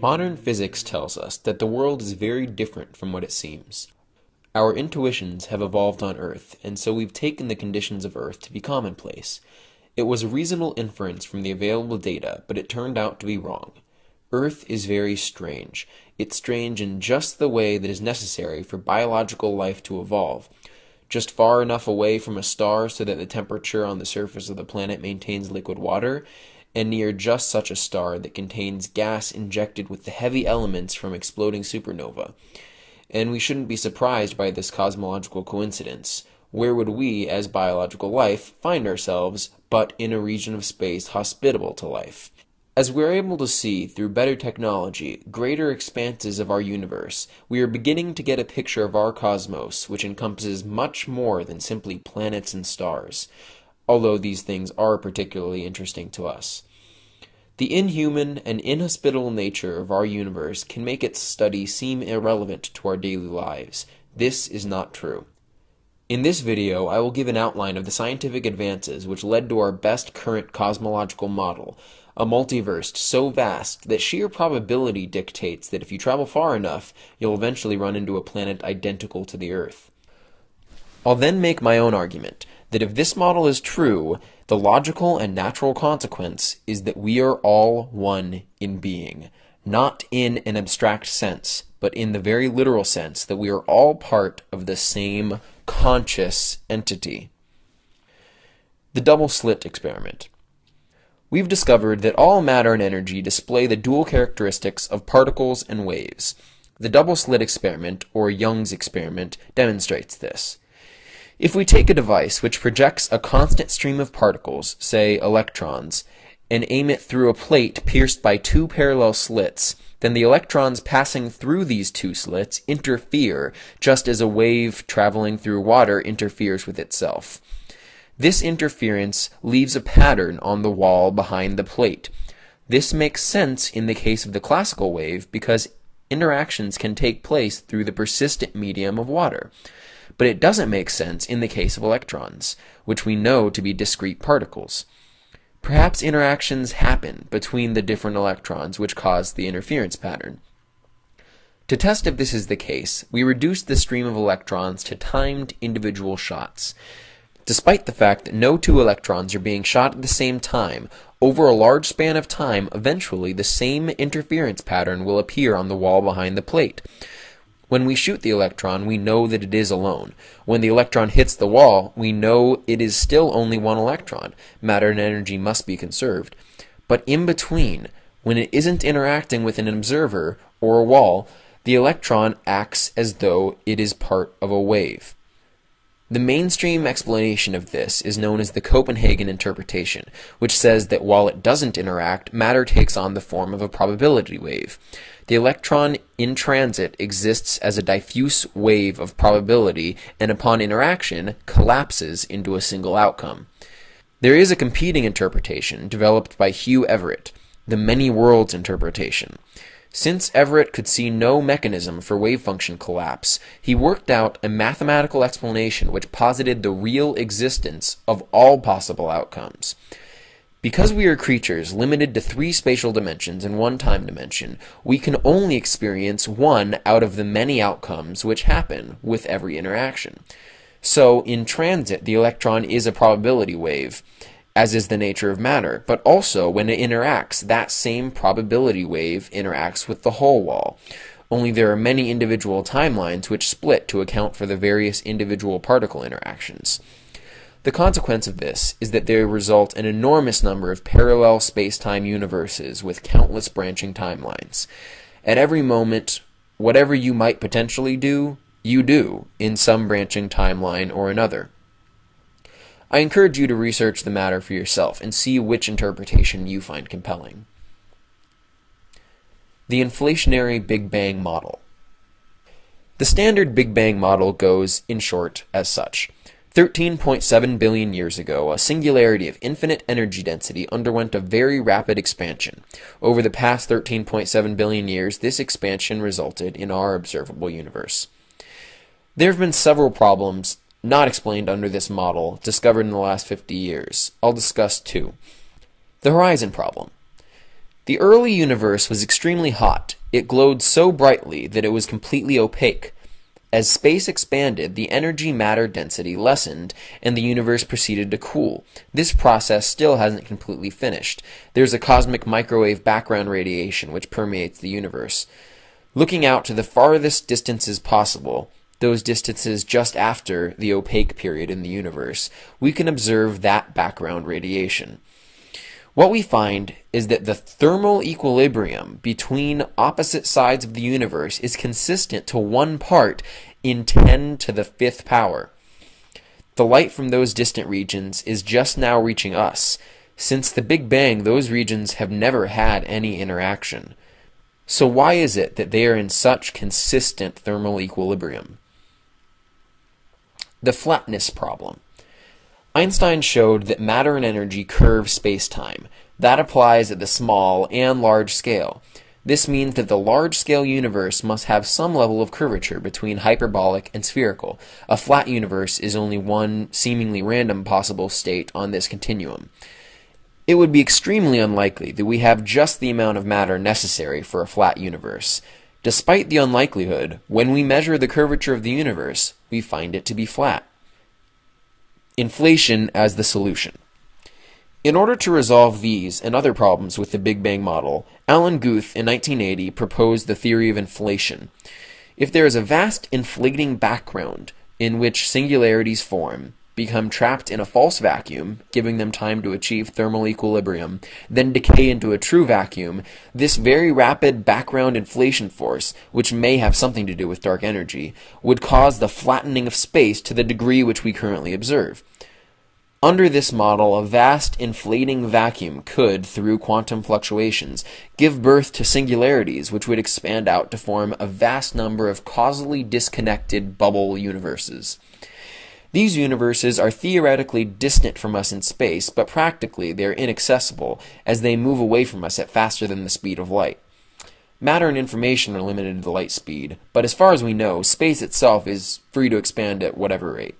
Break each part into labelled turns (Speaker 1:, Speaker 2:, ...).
Speaker 1: Modern physics tells us that the world is very different from what it seems. Our intuitions have evolved on Earth, and so we've taken the conditions of Earth to be commonplace. It was a reasonable inference from the available data, but it turned out to be wrong. Earth is very strange. It's strange in just the way that is necessary for biological life to evolve. Just far enough away from a star so that the temperature on the surface of the planet maintains liquid water, and near just such a star that contains gas injected with the heavy elements from exploding supernova. And we shouldn't be surprised by this cosmological coincidence. Where would we, as biological life, find ourselves but in a region of space hospitable to life? As we're able to see through better technology greater expanses of our universe, we are beginning to get a picture of our cosmos which encompasses much more than simply planets and stars, although these things are particularly interesting to us. The inhuman and inhospitable nature of our universe can make its study seem irrelevant to our daily lives. This is not true. In this video, I will give an outline of the scientific advances which led to our best current cosmological model, a multiverse so vast that sheer probability dictates that if you travel far enough, you'll eventually run into a planet identical to the Earth. I'll then make my own argument that if this model is true, the logical and natural consequence is that we are all one in being, not in an abstract sense, but in the very literal sense that we are all part of the same conscious entity. The double slit experiment. We've discovered that all matter and energy display the dual characteristics of particles and waves. The double slit experiment, or Young's experiment, demonstrates this. If we take a device which projects a constant stream of particles, say electrons, and aim it through a plate pierced by two parallel slits, then the electrons passing through these two slits interfere, just as a wave traveling through water interferes with itself. This interference leaves a pattern on the wall behind the plate. This makes sense in the case of the classical wave because interactions can take place through the persistent medium of water. But it doesn't make sense in the case of electrons, which we know to be discrete particles. Perhaps interactions happen between the different electrons which cause the interference pattern. To test if this is the case, we reduce the stream of electrons to timed individual shots. Despite the fact that no two electrons are being shot at the same time, over a large span of time, eventually the same interference pattern will appear on the wall behind the plate. When we shoot the electron, we know that it is alone. When the electron hits the wall, we know it is still only one electron. Matter and energy must be conserved. But in between, when it isn't interacting with an observer or a wall, the electron acts as though it is part of a wave. The mainstream explanation of this is known as the Copenhagen interpretation, which says that while it doesn't interact, matter takes on the form of a probability wave. The electron in transit exists as a diffuse wave of probability and upon interaction collapses into a single outcome. There is a competing interpretation developed by Hugh Everett, the many worlds interpretation. Since Everett could see no mechanism for wave function collapse, he worked out a mathematical explanation which posited the real existence of all possible outcomes. Because we are creatures limited to three spatial dimensions and one time dimension, we can only experience one out of the many outcomes which happen with every interaction. So, in transit, the electron is a probability wave, as is the nature of matter, but also when it interacts, that same probability wave interacts with the whole wall. Only there are many individual timelines which split to account for the various individual particle interactions. The consequence of this is that there result an enormous number of parallel space-time universes with countless branching timelines. At every moment, whatever you might potentially do, you do in some branching timeline or another. I encourage you to research the matter for yourself and see which interpretation you find compelling. The inflationary Big Bang model. The standard Big Bang model goes, in short, as such. 13.7 billion years ago, a singularity of infinite energy density underwent a very rapid expansion. Over the past 13.7 billion years, this expansion resulted in our observable universe. There have been several problems not explained under this model discovered in the last 50 years. I'll discuss two. The horizon problem. The early universe was extremely hot. It glowed so brightly that it was completely opaque. As space expanded, the energy matter density lessened, and the universe proceeded to cool. This process still hasn't completely finished. There's a cosmic microwave background radiation which permeates the universe. Looking out to the farthest distances possible, those distances just after the opaque period in the universe, we can observe that background radiation. What we find is that the thermal equilibrium between opposite sides of the universe is consistent to one part in 10 to the fifth power. The light from those distant regions is just now reaching us. Since the Big Bang, those regions have never had any interaction. So why is it that they are in such consistent thermal equilibrium? The flatness problem. Einstein showed that matter and energy curve spacetime. That applies at the small and large scale. This means that the large scale universe must have some level of curvature between hyperbolic and spherical. A flat universe is only one seemingly random possible state on this continuum. It would be extremely unlikely that we have just the amount of matter necessary for a flat universe. Despite the unlikelihood, when we measure the curvature of the universe, we find it to be flat. Inflation as the solution. In order to resolve these and other problems with the Big Bang model, Alan Guth in 1980 proposed the theory of inflation. If there is a vast inflating background in which singularities form, become trapped in a false vacuum, giving them time to achieve thermal equilibrium, then decay into a true vacuum, this very rapid background inflation force, which may have something to do with dark energy, would cause the flattening of space to the degree which we currently observe. Under this model, a vast inflating vacuum could, through quantum fluctuations, give birth to singularities which would expand out to form a vast number of causally disconnected bubble universes. These universes are theoretically distant from us in space, but practically they are inaccessible as they move away from us at faster than the speed of light. Matter and information are limited to light speed, but as far as we know, space itself is free to expand at whatever rate.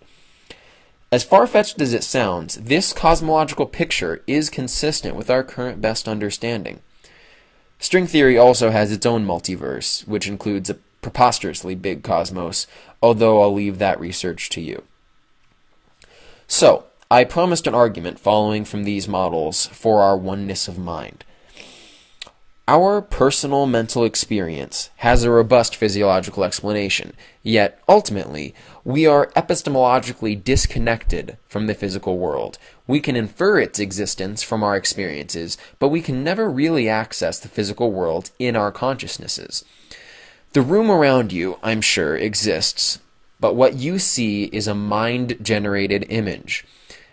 Speaker 1: As far fetched as it sounds, this cosmological picture is consistent with our current best understanding. String theory also has its own multiverse, which includes a preposterously big cosmos, although I'll leave that research to you. So, I promised an argument following from these models for our oneness of mind. Our personal mental experience has a robust physiological explanation, yet ultimately, we are epistemologically disconnected from the physical world. We can infer its existence from our experiences, but we can never really access the physical world in our consciousnesses. The room around you, I'm sure, exists, but what you see is a mind generated image.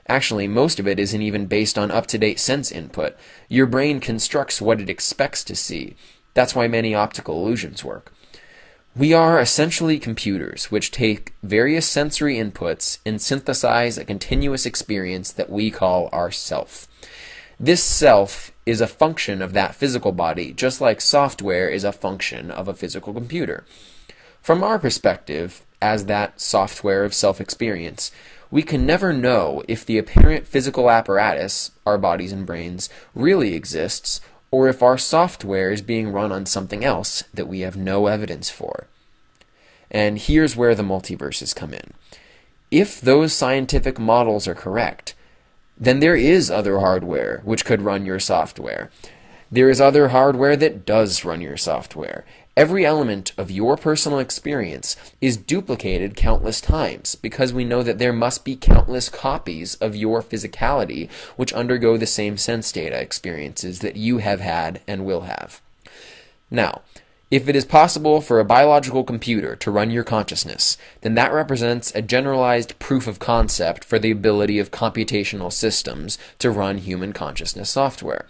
Speaker 1: Actually, most of it isn't even based on up to date sense input. Your brain constructs what it expects to see. That's why many optical illusions work. We are essentially computers which take various sensory inputs and synthesize a continuous experience that we call our self. This self is a function of that physical body, just like software is a function of a physical computer. From our perspective, as that software of self experience. We can never know if the apparent physical apparatus, our bodies and brains, really exists, or if our software is being run on something else that we have no evidence for. And here's where the multiverses come in. If those scientific models are correct, then there is other hardware which could run your software. There is other hardware that does run your software. Every element of your personal experience is duplicated countless times because we know that there must be countless copies of your physicality which undergo the same sense data experiences that you have had and will have. Now, if it is possible for a biological computer to run your consciousness, then that represents a generalized proof of concept for the ability of computational systems to run human consciousness software.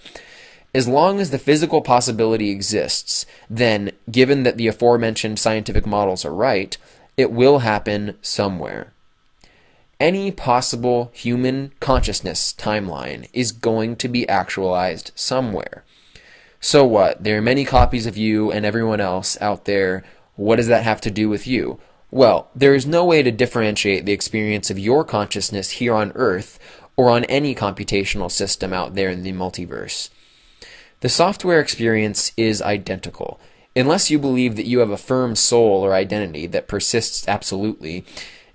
Speaker 1: As long as the physical possibility exists, then, given that the aforementioned scientific models are right, it will happen somewhere. Any possible human consciousness timeline is going to be actualized somewhere. So what? There are many copies of you and everyone else out there. What does that have to do with you? Well, there is no way to differentiate the experience of your consciousness here on Earth or on any computational system out there in the multiverse. The software experience is identical. Unless you believe that you have a firm soul or identity that persists absolutely,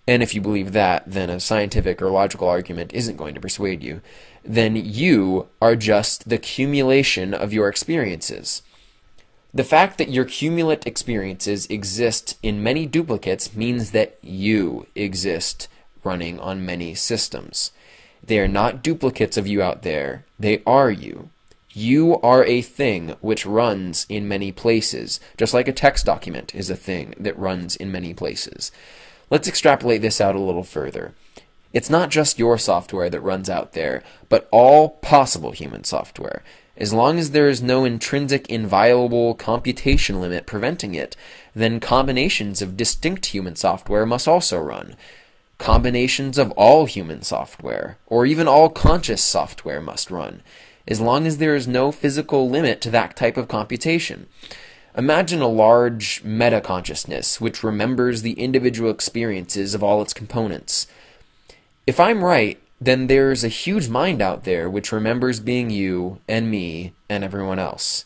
Speaker 1: and if you believe that, then a scientific or logical argument isn't going to persuade you, then you are just the cumulation of your experiences. The fact that your cumulate experiences exist in many duplicates means that you exist running on many systems. They are not duplicates of you out there, they are you. You are a thing which runs in many places, just like a text document is a thing that runs in many places. Let's extrapolate this out a little further. It's not just your software that runs out there, but all possible human software. As long as there is no intrinsic inviolable computation limit preventing it, then combinations of distinct human software must also run. Combinations of all human software, or even all conscious software, must run as long as there is no physical limit to that type of computation. Imagine a large meta consciousness which remembers the individual experiences of all its components. If I'm right, then there's a huge mind out there which remembers being you and me and everyone else.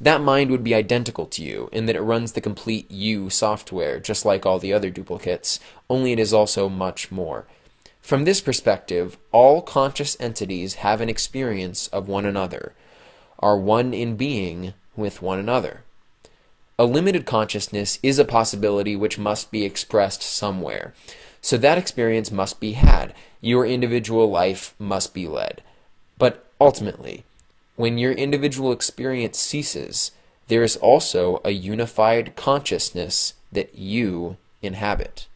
Speaker 1: That mind would be identical to you in that it runs the complete you software, just like all the other duplicates, only it is also much more. From this perspective, all conscious entities have an experience of one another, are one in being with one another. A limited consciousness is a possibility which must be expressed somewhere. So that experience must be had. Your individual life must be led. But ultimately, when your individual experience ceases, there is also a unified consciousness that you inhabit.